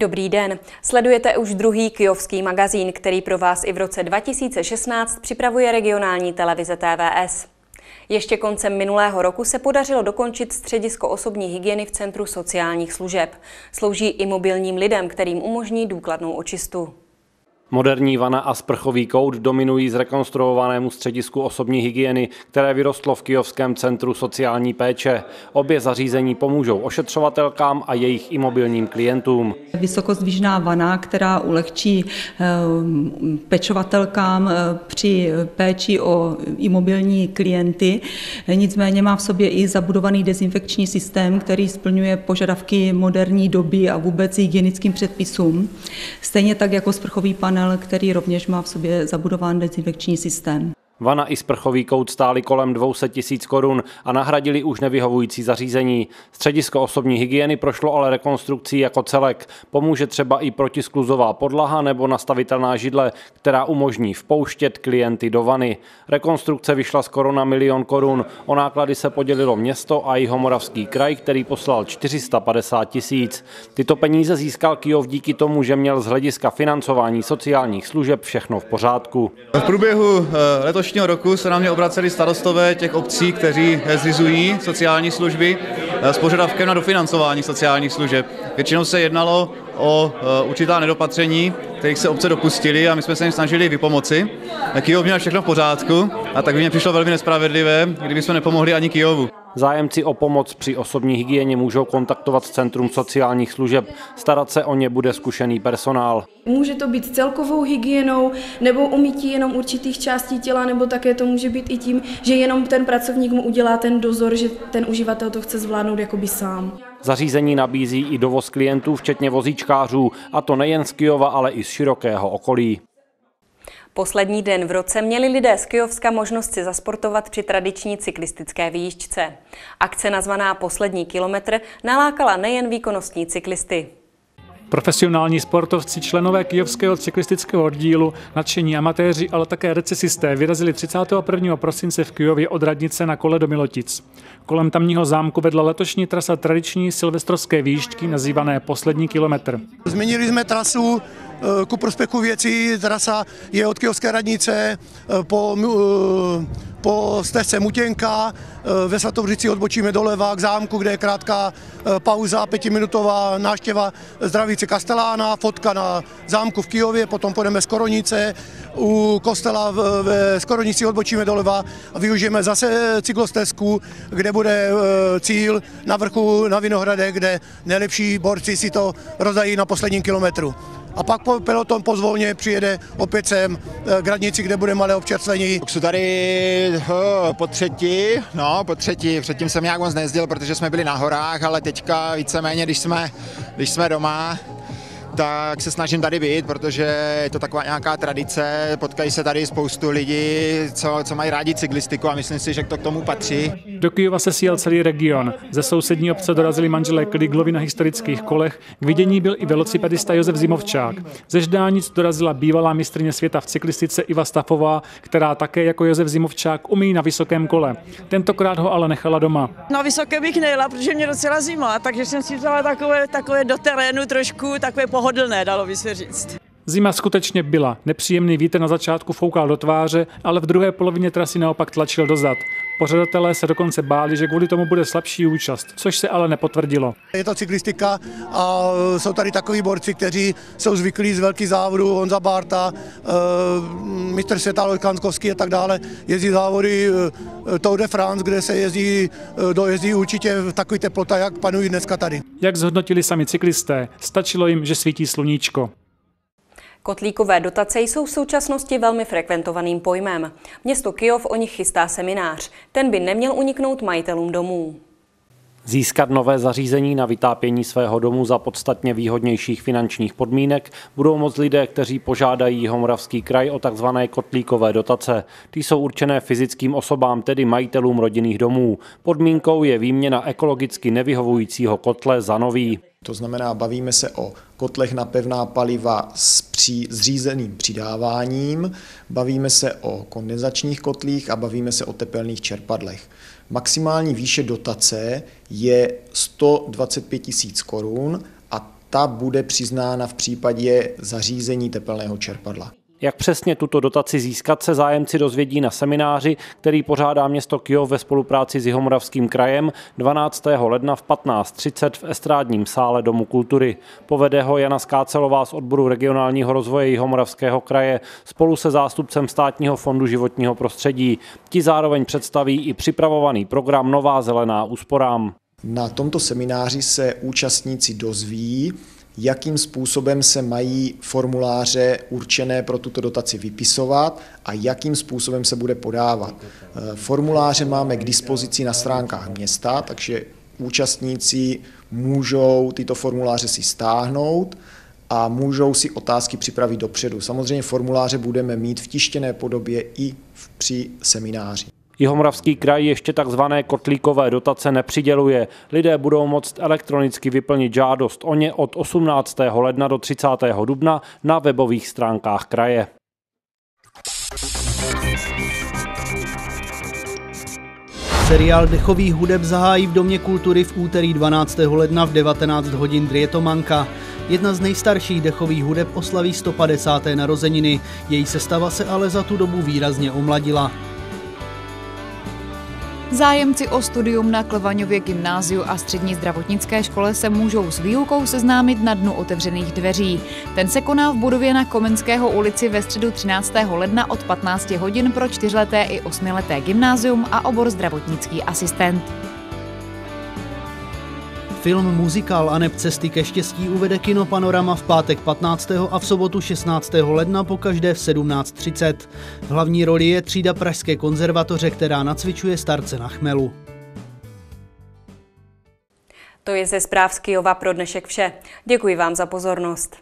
Dobrý den. Sledujete už druhý kijovský magazín, který pro vás i v roce 2016 připravuje regionální televize TVS. Ještě koncem minulého roku se podařilo dokončit středisko osobní hygieny v Centru sociálních služeb. Slouží i mobilním lidem, kterým umožní důkladnou očistu. Moderní vana a sprchový kout dominují zrekonstruovanému středisku osobní hygieny, které vyrostlo v Kijovském centru sociální péče. Obě zařízení pomůžou ošetřovatelkám a jejich imobilním klientům. Vysokozdvižná vana, která ulehčí eh, pečovatelkám eh, při péči o imobilní klienty, nicméně má v sobě i zabudovaný dezinfekční systém, který splňuje požadavky moderní doby a vůbec hygienickým předpisům. Stejně tak jako sprchový panel který rovněž má v sobě zabudován dezinfekční systém. Vana i sprchový kout stály kolem 200 tisíc korun a nahradili už nevyhovující zařízení. Středisko osobní hygieny prošlo ale rekonstrukcí jako celek. Pomůže třeba i protiskluzová podlaha nebo nastavitelná židle, která umožní vpouštět klienty do vany. Rekonstrukce vyšla skoro na milion korun. O náklady se podělilo město a Jihomoravský kraj, který poslal 450 tisíc. Tyto peníze získal Kijov díky tomu, že měl z hlediska financování sociálních služeb všechno v pořádku. V průběhu eh, letošního letošního roku se na mě obraceli starostové těch obcí, kteří zřizují sociální služby eh, s požadavkem na dofinancování sociálních služeb. Většinou se jednalo o eh, určitá nedopatření, kterých se obce dopustili a my jsme se jim snažili vypomoci. Kijov měl všechno v pořádku a tak by mě přišlo velmi nespravedlivé, kdyby jsme nepomohli ani Kijovu. Zájemci o pomoc při osobní hygieně můžou kontaktovat Centrum sociálních služeb. Starat se o ně bude zkušený personál. Může to být celkovou hygienou nebo umytí jenom určitých částí těla, nebo také to může být i tím, že jenom ten pracovník mu udělá ten dozor, že ten uživatel to chce zvládnout jakoby sám. Zařízení nabízí i dovoz klientů, včetně vozíčkářů, a to nejen z Kijova, ale i z širokého okolí. Poslední den v roce měli lidé z Kijovska možnost si zasportovat při tradiční cyklistické výjížďce. Akce nazvaná Poslední kilometr nalákala nejen výkonnostní cyklisty. Profesionální sportovci, členové kijovského cyklistického oddílu, nadšení amatéři, ale také recesisté vyrazili 31. prosince v Kijově od radnice na kole do Milotic. Kolem tamního zámku vedla letošní trasa tradiční silvestrovské výjížďky nazývané Poslední kilometr. Změnili jsme trasu ku prospěchu věcí. Trasa je od Kijovské radnice eh, po, eh, po stezce Mutěnka, ve Svatovřici odbočíme doleva k zámku, kde je krátká pauza, pětiminutová návštěva zdravíci Kastelána, fotka na zámku v Kijově, potom půjdeme z Koronice, u kostela ve Skoronici odbočíme doleva a využijeme zase cyklostezku, kde bude cíl na vrchu na Vinohrade, kde nejlepší borci si to rozdají na posledním kilometru a pak po peloton pozvolně přijede opět sem eh, k radnici, kde bude malé občerstvení. Jsou tady ho, po třetí, no po třetí, předtím jsem nějak moc nejezdil, protože jsme byli na horách, ale teďka víceméně, když jsme, když jsme doma, tak se snažím tady být, protože je to taková nějaká tradice, potkají se tady spoustu lidí, co, co mají rádi cyklistiku a myslím si, že to k tomu patří. Do Kyjova se sjel celý region. Ze sousední obce dorazili manželé Kliglovi na historických kolech, k vidění byl i velocipedista Josef Zimovčák. Ze Ždánic dorazila bývalá mistrně světa v cyklistice Iva Stafová, která také jako Josef Zimovčák umí na vysokém kole. Tentokrát ho ale nechala doma. Na vysoké bych nejela, protože mě docela zima, takže jsem si vzala takové, takové do terénu trošku, takové pohodlné, dalo by se říct. Zima skutečně byla. Nepříjemný vítr na začátku foukal do tváře, ale v druhé polovině trasy naopak tlačil dozad. Pořadatelé se dokonce báli, že kvůli tomu bude slabší účast, což se ale nepotvrdilo. Je to cyklistika a jsou tady takový borci, kteří jsou zvyklí z velkých závodů, Honza Barta, eh, mistr světa Lojkanskovský a tak dále. Jezdí závody eh, Tour de France, kde se jezdí, dojezdí určitě v takový teplota, jak panují dneska tady. Jak zhodnotili sami cyklisté, stačilo jim, že svítí sluníčko. Kotlíkové dotace jsou v současnosti velmi frekventovaným pojmem. Město Kijov o nich chystá seminář. Ten by neměl uniknout majitelům domů. Získat nové zařízení na vytápění svého domu za podstatně výhodnějších finančních podmínek budou moc lidé, kteří požádají Homoravský kraj o tzv. kotlíkové dotace. Ty jsou určené fyzickým osobám, tedy majitelům rodinných domů. Podmínkou je výměna ekologicky nevyhovujícího kotle za nový. To znamená, bavíme se o kotlech na pevná paliva s při, zřízeným přidáváním, bavíme se o kondenzačních kotlích a bavíme se o tepelných čerpadlech. Maximální výše dotace je 125 tisíc korun a ta bude přiznána v případě zařízení tepelného čerpadla. Jak přesně tuto dotaci získat se zájemci dozvědí na semináři, který pořádá město Kyjov ve spolupráci s Jihomoravským krajem 12. ledna v 15.30 v estrádním sále Domu kultury. Povede ho Jana Skácelová z odboru regionálního rozvoje Jihomoravského kraje spolu se zástupcem státního fondu životního prostředí. Ti zároveň představí i připravovaný program Nová zelená úsporám. Na tomto semináři se účastníci dozví, jakým způsobem se mají formuláře určené pro tuto dotaci vypisovat a jakým způsobem se bude podávat. Formuláře máme k dispozici na stránkách města, takže účastníci můžou tyto formuláře si stáhnout a můžou si otázky připravit dopředu. Samozřejmě formuláře budeme mít v tištěné podobě i při semináři. Jihomoravský kraj ještě takzvané kotlíkové dotace nepřiděluje. Lidé budou moct elektronicky vyplnit žádost o ně od 18. ledna do 30. dubna na webových stránkách kraje. Seriál dechových hudeb zahájí v Domě kultury v úterý 12. ledna v 19 hodin Drietomanka. Jedna z nejstarších dechových hudeb oslaví 150. narozeniny. Její sestava se ale za tu dobu výrazně omladila. Zájemci o studium na Klevaňově gymnáziu a střední zdravotnické škole se můžou s výukou seznámit na dnu otevřených dveří. Ten se koná v budově na Komenského ulici ve středu 13. ledna od 15 hodin pro čtyřleté i osmileté gymnázium a obor zdravotnický asistent. Film muzikál a neb cesty ke štěstí uvede Kino Panorama v pátek 15. a v sobotu 16. ledna po každé v 17.30. V hlavní roli je třída Pražské konzervatoře, která nacvičuje starce na chmelu. To je ze zpráv z Kyjova pro dnešek vše. Děkuji vám za pozornost.